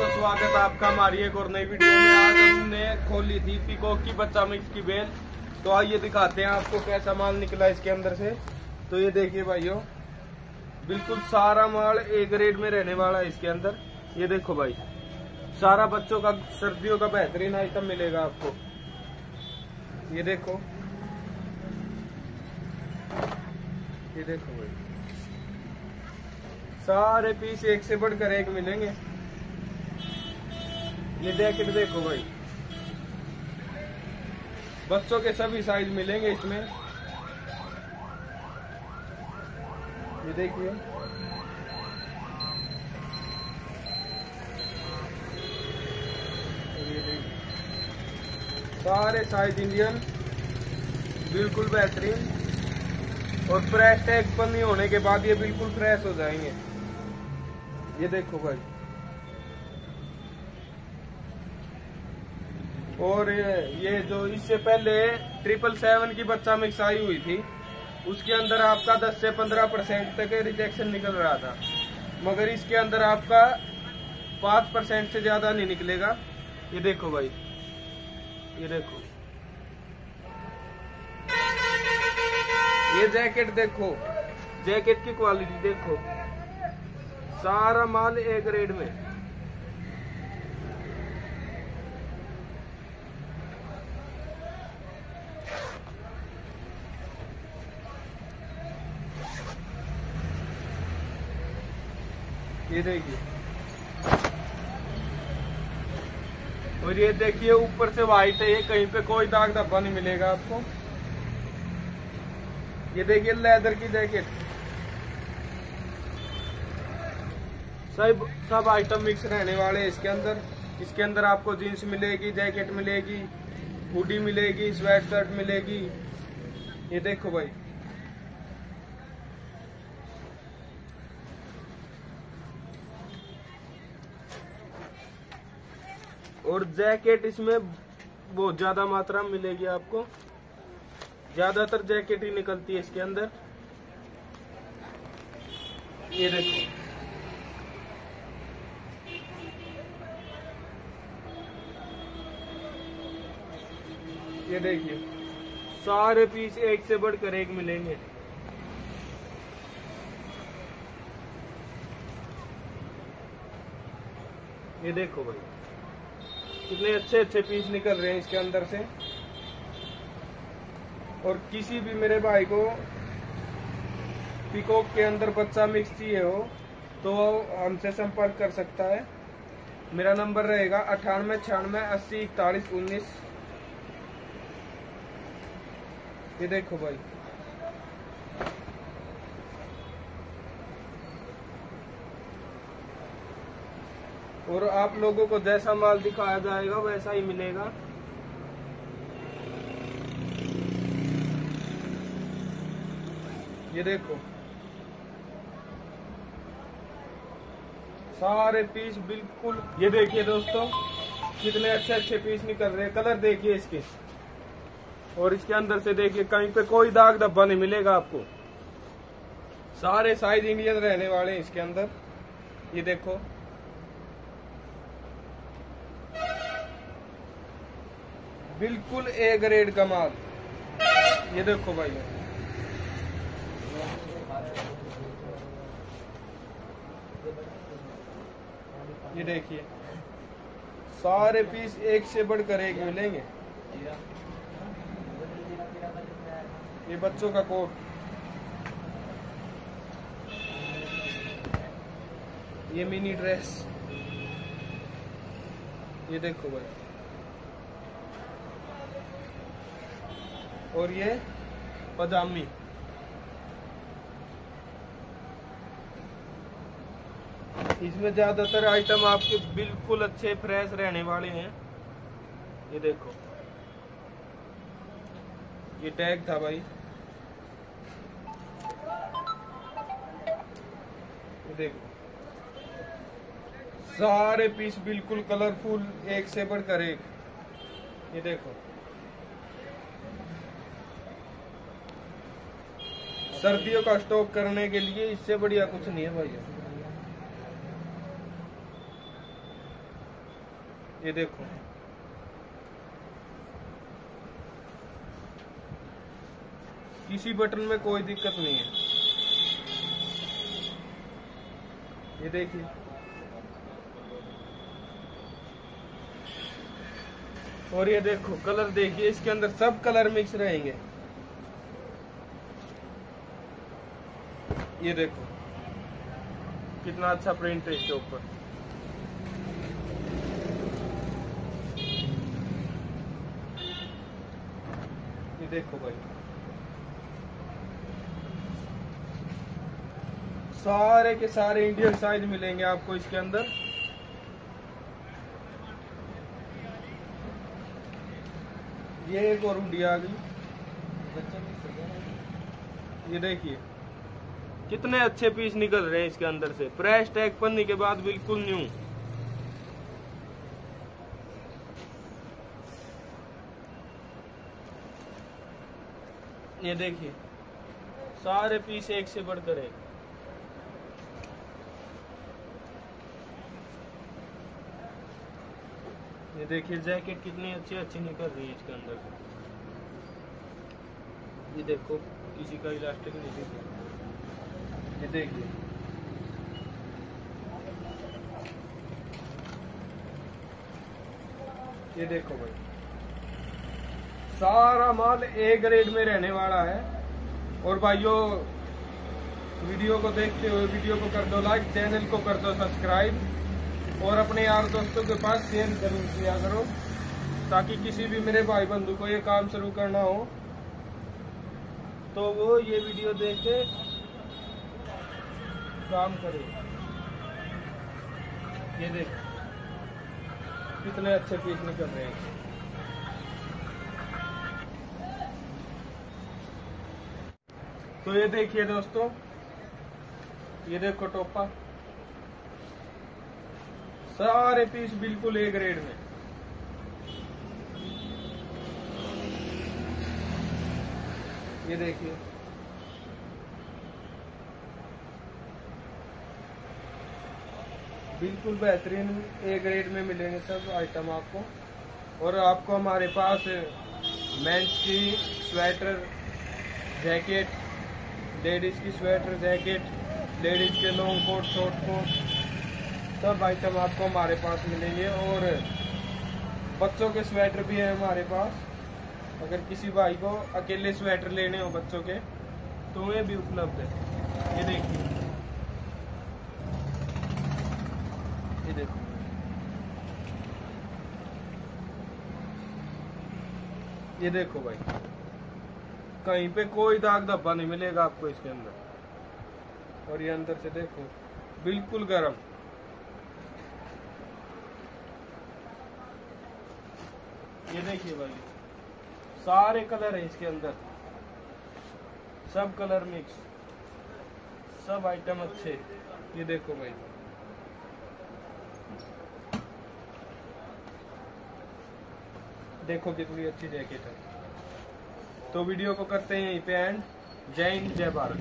दोस्तों स्वागत है आपका हमारी एक और नई वीडियो में। आज हमने खोली थी पिकॉक की बच्चा मिक्स की बेल। तो आइए दिखाते हैं आपको कैसा माल निकला इसके अंदर से। तो ये देखिए भाइयों, बिल्कुल सारा माल एक रेट में रहने वाला है इसके अंदर। ये देखो भाई, सारा बच्चों का, सर्दियों का बेहतरीन आइटम मिलेगा आपको। ये देखो ये देखो भाई, सारे पीस एक से बढ़कर एक मिलेंगे। ये जैकेट देखो भाई। बच्चों के सभी साइज़ मिलेंगे इसमें। ये देखिए। सारे साइज़ इंडियन बिल्कुल बेहतरीन। और फ्रेश टैग पर नहीं होने के बाद ये बिल्कुल फ्रेश हो जाएँगे। ये देखो भाई। और ये, जो इससे पहले ट्रिपल सेवन की बच्चा मिक्स आई हुई थी उसके अंदर आपका 10 से 15 परसेंट तक रिजेक्शन निकल रहा था। मगर इसके अंदर आपका 5 परसेंट से ज़्यादा नहीं निकलेगा। ये देखो भाई ये देखो। ये जैकेट देखो जैकेट की क्वालिटी देखो। सारा माल एक रेट में। ये देखिए। और ये देखिए, ऊपर से व्हाइट है, ये कहीं पे कोई दाग धब्बा नहीं मिलेगा आपको। ये देखिए लेदर की जैकेट सब सब आइटम मिक्स रहने वाले हैं इसके अंदर। इसके अंदर आपको जीन्स मिलेगी जैकेट मिलेगी हुडी मिलेगी स्वेट शर्ट मिलेगी। ये देखो भाई। और जैकेट इसमें बहुत ज़्यादा मात्रा में मिलेगी आपको। ज़्यादातर जैकेट ही निकलती है इसके अंदर। ये देखो। ये देखिए, सारे पीस एक से बढ़कर एक मिलेंगे। ये देखो भाई। कितने अच्छे अच्छे पीस निकल रहे हैं इसके अंदर से। और किसी भी मेरे भाई को पिकॉक के अंदर बच्चा मिक्स चाहिए हो तो हमसे संपर्क कर सकता है। मेरा नंबर रहेगा अठानवे छियानवे अस्सी इकतालीस उन्नीस। ये देखो भाई। और आप लोगों को जैसा माल दिखाया जाएगा, वैसा ही मिलेगा। ये देखो। सारे पीस बिल्कुल, ये देखिए दोस्तों, कितने अच्छे अच्छे पीस निकल रहे हैं। कलर देखिए इसके। और इसके अंदर से देखिए, कहीं पे कोई दाग धब्बा नहीं मिलेगा आपको। सारे साइज़ इंडियन रहने वाले हैं इसके अंदर। ये देखो। बिल्कुल ए ग्रेड का माल। ये देखो भाई। ये देखिए। सारे पीस एक से बढ़कर एक मिलेंगे। ये बच्चों का कोट। ये मिनी ड्रेस। ये देखो भाई। और ये पजामी इसमें ज़्यादातर आइटम आपके बिल्कुल अच्छे फ्रेश रहने वाले हैं। ये देखो। ये टैग था भाई। ये देखो। सारे पीस बिल्कुल कलरफुल एक से बढ़कर एक। ये देखो। सर्दियों का स्टॉक करने के लिए इससे बढ़िया कुछ नहीं है भाई। ये देखो। किसी बटन में कोई दिक्कत नहीं है। ये देखिए। और ये देखो, कलर देखिए, इसके अंदर सब कलर मिक्स रहेंगे। ये देखो। कितना अच्छा प्रिंट है इसके ऊपर। ये देखो भाई। सारे के सारे इंडियन साइज़ मिलेंगे आपको इसके अंदर। ये एक और उड़ी आ गई। ये देखिए। कितने अच्छे पीस निकल रहे हैं इसके अंदर से। प्रेस टैग पन्नी के बाद बिल्कुल न्यू ये देखिए, सारे पीस एक से बढ़कर एक। ये देखिए जैकेट कितनी अच्छी अच्छी निकल रही है इसके अंदर से। ये देखो, किसी का इलास्टिक नहीं दिख। ये देखिए। ये देखो भाई। सारा माल ए ग्रेड में रहने वाला है। और भाइयों, वीडियो को देखते हुए वीडियो को कर दो लाइक चैनल को कर दो सब्सक्राइब और अपने यार दोस्तों के पास शेयर ज़रूर किया करो, ताकि किसी भी मेरे भाई बंधु को ये काम शुरू करना हो। तो वो ये वीडियो देख के काम करे। ये देख, कितने अच्छे पीस निकल रहे हैं। तो ये देखिए दोस्तों, ये देखो टोपा। सारे पीस बिल्कुल ए ग्रेड में। ये देखिए। बिल्कुल बेहतरीन ए ग्रेड में मिलेंगे सब आइटम आपको। और आपको हमारे पास मेंस की स्वेटर जैकेट लेडीज़ की स्वेटर जैकेट लेडीज़ के लॉन्ग कोट शॉर्ट कोट सब आइटम आपको हमारे पास मिलेंगे। और बच्चों के स्वेटर भी है हमारे पास। अगर किसी भाई को अकेले स्वेटर लेने हो बच्चों के तो वे भी उपलब्ध है। ये देखिए। ये देखो भाई, कहीं पे कोई दाग धब्बा नहीं मिलेगा आपको इसके अंदर। और ये अंदर से देखो, बिल्कुल गर्म। ये देखिए भाई, सारे कलर है इसके अंदर। सब कलर मिक्स, सब आइटम अच्छे। ये देखो भाई। देखो कितनी अच्छी जैकेट है। तो वीडियो को करते हैं यहीं पे एंड जय हिंद, जय भारत।